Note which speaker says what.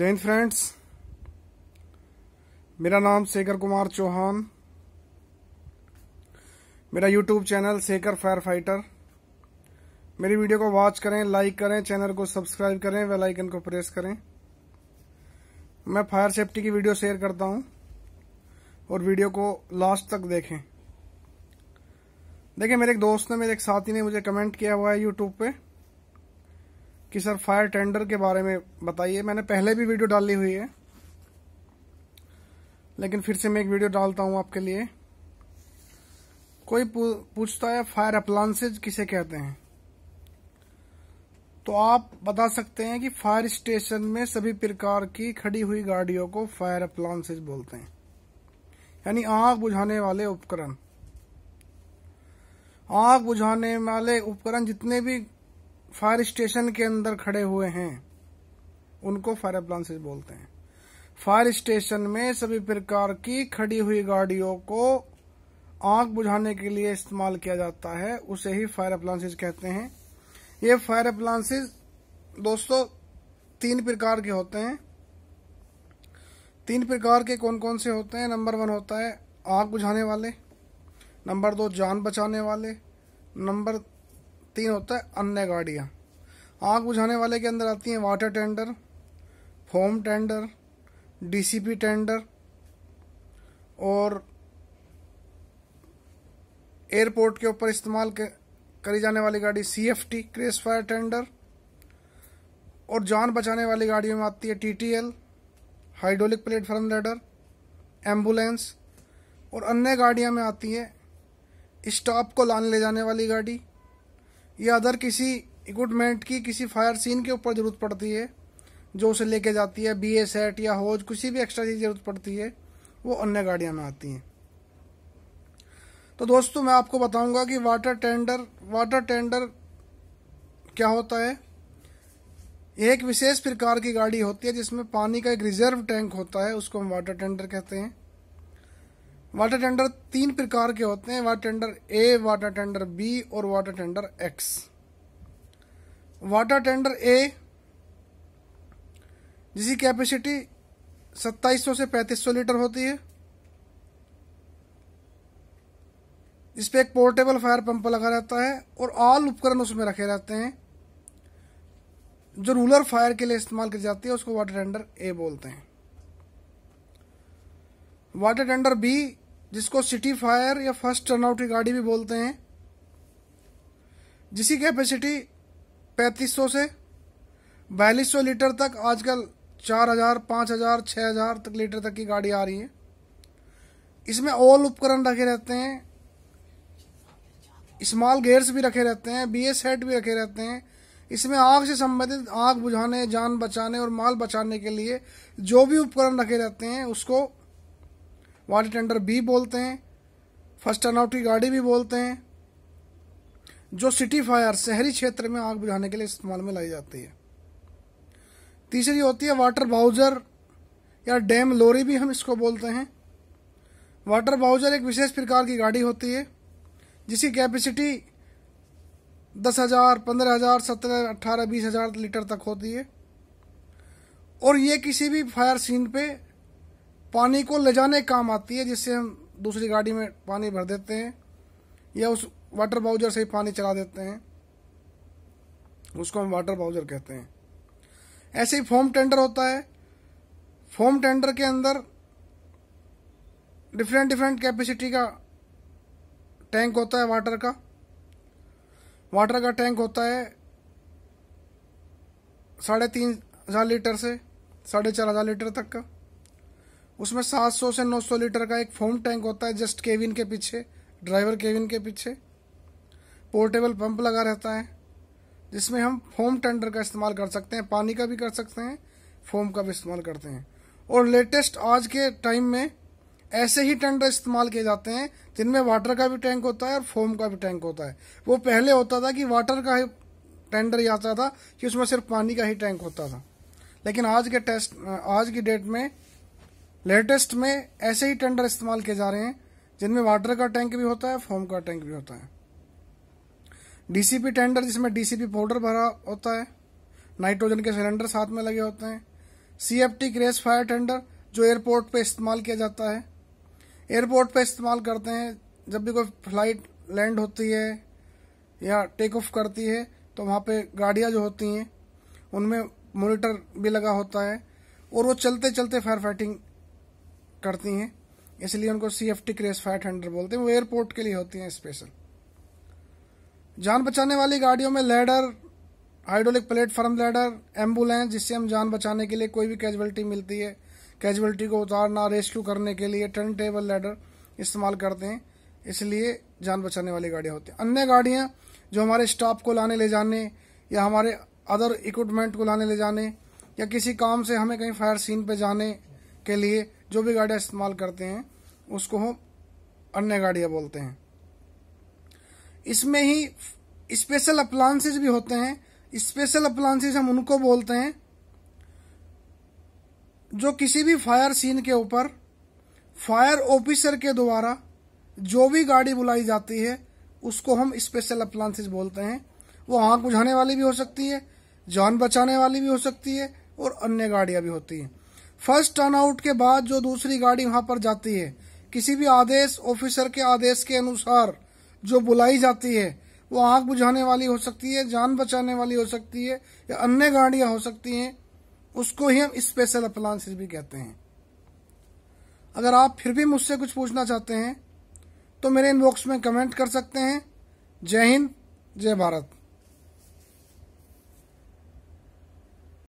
Speaker 1: Hind friends, मेरा नाम शेखर कुमार चौहान, मेरा YouTube channel Shekhar fire fighter मेरी वीडियो को वॉच करें लाइक करें चैनल को सब्सक्राइब करें बेल आइकन को प्रेस करें। मैं फायर सेफ्टी की वीडियो शेयर करता हूँ और वीडियो को लास्ट तक देखें। देखिए, मेरे एक दोस्त ने, मेरे एक साथी ने मुझे कमेंट किया हुआ है यूट्यूब पे। कि सर फायर टेंडर के बारे में बताइए। मैंने पहले भी वीडियो डाली हुई है। लेकिन फिर से मैं एक वीडियो डालता हूँ आपके लिए। कोई पूछता है, फायर अप्लांसेज किसे कहते हैं? तो आप बता सकते हैं कि फायर स्टेशन में सभी प्रकार की खड़ी हुई गाड़ियों को फायर अप्लांसेज बोलते हैं। यानी आग बुझाने वाले उपकरण। आग बुझाने वाले उपकरण जितने भी फायर स्टेशन के अंदर खड़े हुए हैं। उनको फायर अप्लांसेज बोलते हैं। फायर स्टेशन में सभी प्रकार की खड़ी हुई गाड़ियों को आग बुझाने के लिए इस्तेमाल किया जाता है, उसे ही फायर अप्लांसेज कहते हैं। ये फायर अप्लांसेज दोस्तों तीन प्रकार के होते हैं। तीन प्रकार के कौन कौन से होते हैं? नंबर वन होता है आग बुझाने वाले, नंबर दो जान बचाने वाले, नंबर तीन होता है अन्य गाड़ियाँ। आग बुझाने वाले के अंदर आती हैं water tender foam tender DCP tender और एयरपोर्ट के ऊपर इस्तेमाल करी जाने वाली गाड़ी सीएफटी क्रेस फायर टेंडर और जान बचाने वाली गाड़ियों में आती है TTL hydraulic platform ladder ambulance और अन्य गाड़ियाँ में आती है स्टाफ को लाने ले जाने वाली गाड़ी। या अदर किसी इक्विपमेंट की किसी फायर सीन के ऊपर ज़रूरत पड़ती है, जो उसे लेके जाती है बी सेट या होज किसी भी एक्स्ट्रा चीज़ ज़रूरत पड़ती है, वो अन्य गाड़ियाँ में आती हैं। तो दोस्तों, मैं आपको बताऊँगा कि वाटर टेंडर वाटर टेंडर क्या होता है? एक विशेष प्रकार की गाड़ी होती है जिसमें पानी का एक रिज़र्व टैंक होता है, उसको हम वाटर टेंडर कहते हैं। वाटर टेंडर तीन प्रकार के होते हैं water tender A water tender B और water tender X water tender A जिसकी कैपेसिटी 2700 से 3500 लीटर होती है। इस पे एक पोर्टेबल फायर पंप लगा रहता है और ऑल उपकरण उसमें रखे रहते हैं। जो रूलर फायर के लिए इस्तेमाल की जाती है, उसको वाटर टेंडर ए बोलते हैं। वाटर टेंडर बी जिसको सिटी फायर या फ़र्स्ट टर्नआउट की गाड़ी भी बोलते हैं। जिसकी कैपेसिटी 3500 से 4200 लीटर तक आजकल 4000, 5000, 6000 तक लीटर तक की गाड़ी आ रही है। इसमें ऑल उपकरण रखे रहते हैं। स्मॉल गेयर्स भी रखे रहते हैं बी एस हेड भी रखे रहते हैं। इसमें आग से संबंधित आग बुझाने जान बचाने और माल बचाने के लिए जो भी उपकरण रखे रहते हैं उसको वाटर टेंडर बी बोलते हैं, फ़र्स्ट टर्नआउट की गाड़ी भी बोलते हैं, जो सिटी फायर, शहरी क्षेत्र में आग बुझाने के लिए इस्तेमाल में लाई जाती है। तीसरी होती है वाटर बाउजर, या डैम लोरी भी हम इसको बोलते हैं। वाटर बाउजर एक विशेष प्रकार की गाड़ी होती है, जिसकी कैपेसिटी दस हज़ार, पंद्रह हज़ार, सत्रह अट्ठारह बीस हज़ार लीटर तक होती है। और ये किसी भी फायर सीन पे पानी को ले जाने काम आती है, जिससे हम दूसरी गाड़ी में पानी भर देते हैं, या उस वाटर बाउजर से ही पानी चला देते हैं। उसको हम वाटर बाउजर कहते हैं। ऐसे ही फोम टेंडर होता है। फोम टेंडर के अंदर डिफरेंट डिफरेंट कैपेसिटी का टैंक होता है वाटर का। वाटर का टैंक होता है साढ़े तीन हज़ार लीटर से साढ़े चार हज़ार लीटर तक का। उसमें 700 से 900 लीटर का एक फोम टैंक होता है, जस्ट केविन के पीछे, ड्राइवर केविन के पीछे। पोर्टेबल पंप लगा रहता है, जिसमें हम फोम टेंडर का इस्तेमाल कर सकते हैं, पानी का भी कर सकते हैं, फोम का भी इस्तेमाल करते हैं। और लेटेस्ट आज के टाइम में ऐसे ही टेंडर इस्तेमाल किए जाते हैं, जिनमें वाटर का भी टैंक होता है और फोम का भी टैंक होता है। वो पहले होता था कि वाटर का ही टेंडर ही आता था, कि उसमें सिर्फ़ पानी का ही टैंक होता था। लेकिन आज के टेस्ट, आज की डेट में लेटेस्ट में ऐसे ही टेंडर इस्तेमाल किए जा रहे हैं, जिनमें वाटर का टैंक भी होता है, फोम का टैंक भी होता है। डीसीपी टेंडर, जिसमें डीसीपी पाउडर भरा होता है, नाइट्रोजन के सिलेंडर साथ में लगे होते हैं। C F T crash fire tender, जो एयरपोर्ट पे इस्तेमाल किया जाता है। एयरपोर्ट पे इस्तेमाल करते हैं, जब भी कोई फ़्लाइट लैंड होती है या टेक ऑफ़ करती है तो वहाँ पे गाड़ियाँ जो होती हैं, उनमें मोनीटर भी लगा होता है, और वो चलते चलते फायर फाइटिंग करती हैं, इसलिए उनको C F T crash fire tender बोलते हैं, वो एयरपोर्ट के लिए होती हैं स्पेशल जान बचाने वाली गाड़ियों में ladder hydraulic platform ladder ambulance जिससे हम जान बचाने के लिए कोई भी कैजुअलिटी मिलती है कैजुअलिटी को उतारना रेस्क्यू करने के लिए टर्न टेबल लेडर इस्तेमाल करते हैं, इसलिए जान बचाने वाली गाड़ियाँ होती हैं। अन्य गाड़ियाँ जो हमारे स्टाफ को लाने ले जाने, या हमारे अदर इक्विपमेंट को लाने ले जाने, या किसी काम से हमें कहीं फायर सीन पे जाने के लिए जो भी गाड़ियाँ इस्तेमाल करते हैं, उसको हम अन्य गाड़ियाँ बोलते हैं। इसमें ही स्पेशल अप्लांसेज भी होते हैं। स्पेशल अप्लांसेज हम उनको बोलते हैं, जो किसी भी फायर सीन के ऊपर फायर ऑफिसर के द्वारा जो भी गाड़ी बुलाई जाती है, उसको हम स्पेशल अप्लांसेज बोलते हैं। वो आग बुझाने वाली भी हो सकती है, जान बचाने वाली भी हो सकती है, और अन्य गाड़ियाँ भी होती हैं। फ़र्स्ट टर्न आउट के बाद जो दूसरी गाड़ी वहाँ पर जाती है, किसी भी आदेश ऑफिसर के आदेश के अनुसार जो बुलाई जाती है, वो आग बुझाने वाली हो सकती है, जान बचाने वाली हो सकती है, या अन्य गाड़ियाँ हो सकती हैं, उसको ही हम स्पेशल अप्लांसेस भी कहते हैं। अगर आप फिर भी मुझसे कुछ पूछना चाहते हैं तो मेरे इनबॉक्स में कमेंट कर सकते हैं। जय हिंद, जय भारत।